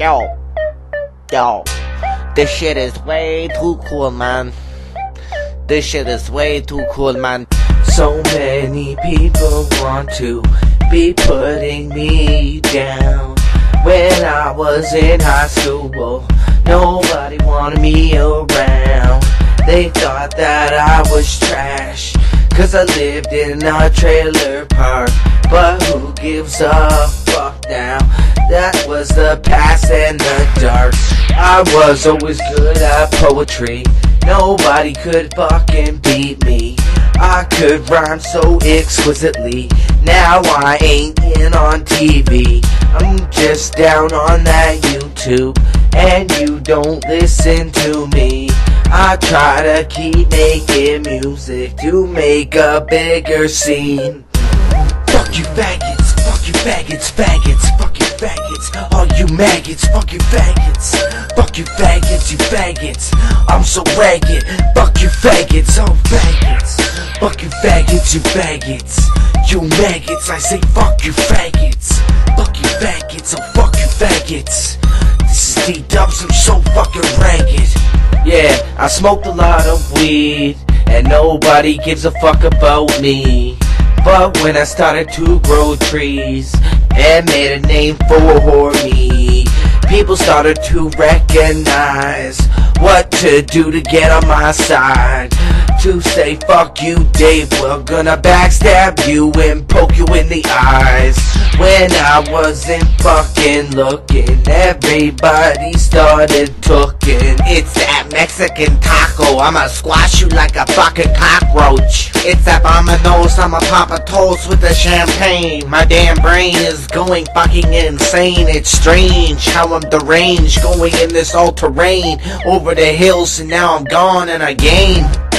Yo. Yo. This shit is way too cool, man. This shit is way too cool, man. So many people want to be putting me down. When I was in high school, nobody wanted me around. They thought that I was trash, cause I lived in a trailer park. But who gives a was the past and the dark. I was always good at poetry. Nobody could fucking beat me. I could rhyme so exquisitely. Now I ain't in on TV. I'm just down on that YouTube. And you don't listen to me. I try to keep making music to make a bigger scene. Fuck you faggots, fuck you faggots, faggots, fuck faggots, all you maggots, fuck you faggots, fuck you faggots, you faggots, I'm so ragged, fuck you faggots, oh faggots, fuck you faggots, you faggots, you maggots, I say fuck you faggots, fuck you faggots, oh fuck you faggots, this is Ddubz, I'm so fucking ragged, yeah, I smoked a lot of weed, and nobody gives a fuck about me. But when I started to grow trees and made a name for me, people started to recognize what to do to get on my side. To say fuck you, Dave, we're gonna backstab you and poke you in the eyes. When I wasn't fucking looking, everybody started talking. It's that Mexican taco. I'ma squash you like a fucking cockroach. It's. I'ma pop a toast with the champagne. My damn brain is going fucking insane. It's strange how I'm deranged going in this all terrain over the hills and now I'm gone and I gain.